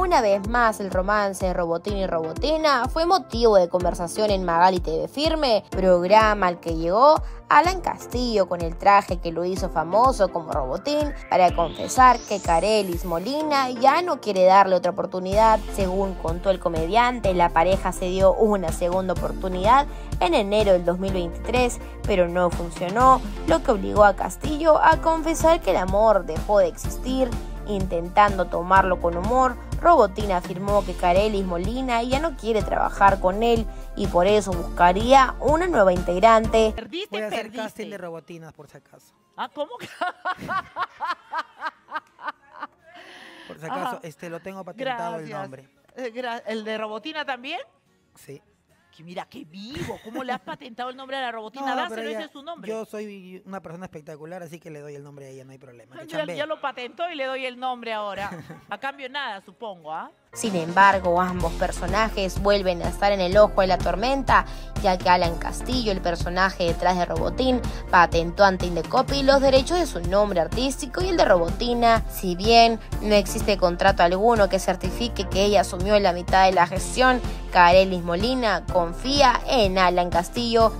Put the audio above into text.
Una vez más, el romance de Robotín y Robotina fue motivo de conversación en Magali TV Firme, programa al que llegó Alan Castillo con el traje que lo hizo famoso como Robotín para confesar que Carelis Molina ya no quiere darle otra oportunidad. Según contó el comediante, la pareja se dio una segunda oportunidad en enero del 2023, pero no funcionó, lo que obligó a Castillo a confesar que el amor dejó de existir intentando tomarlo con humor, Robotina afirmó que Carelis Molina ya no quiere trabajar con él y por eso buscaría una nueva integrante. Perdiste, Voy a hacer perdiste. casting de robotinas por si acaso. Ah, ¿cómo? que? Por si acaso, Ajá. este lo tengo patentado el nombre. Eh, ¿El de Robotina también? Sí. Que mira, qué vivo. ¿Cómo le has patentado el nombre a la Robotina? No, Dáselo, pero ese es su nombre. Yo soy una persona espectacular, así que le doy el nombre a ella, no hay problema. Que Ya, chambee. ya lo patentó y le doy el nombre ahora. A cambio nada, supongo, ¿ah? Sin embargo, ambos personajes vuelven a estar en el ojo de la tormenta, ya que Alan Castillo, el personaje detrás de Robotín, patentó ante Indecopi los derechos de su nombre artístico y el de Robotina. Si bien no existe contrato alguno que certifique que ella asumió la mitad de la gestión, Carelis Molina confía en Alan Castillo